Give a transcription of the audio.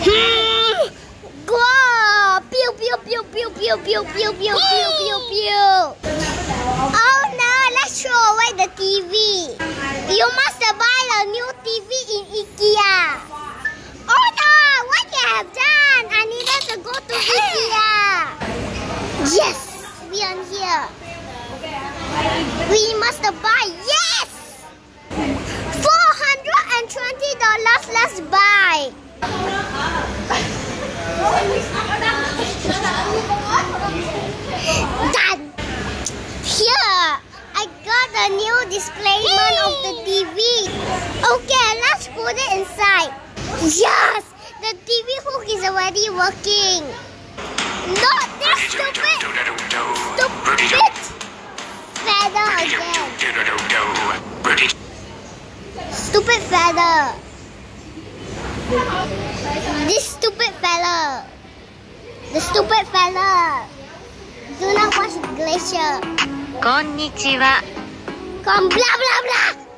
Pew pew pew pew pew pew pew pew pew pew pew. Oh no! Let's throw away the TV. You must buy a new TV in IKEA. Oh no! What you have done? I needed to go to IKEA. Yes, we are here. We must buy. Done. Here, I got a new displacement of the TV. Okay, let's put it inside. Yes, the TV hook is already working. Not this stupid, stupid feather again. Stupid feather. This. The stupid fella. Do not watch Glacier. Konnichiwa. Con blah blah blah.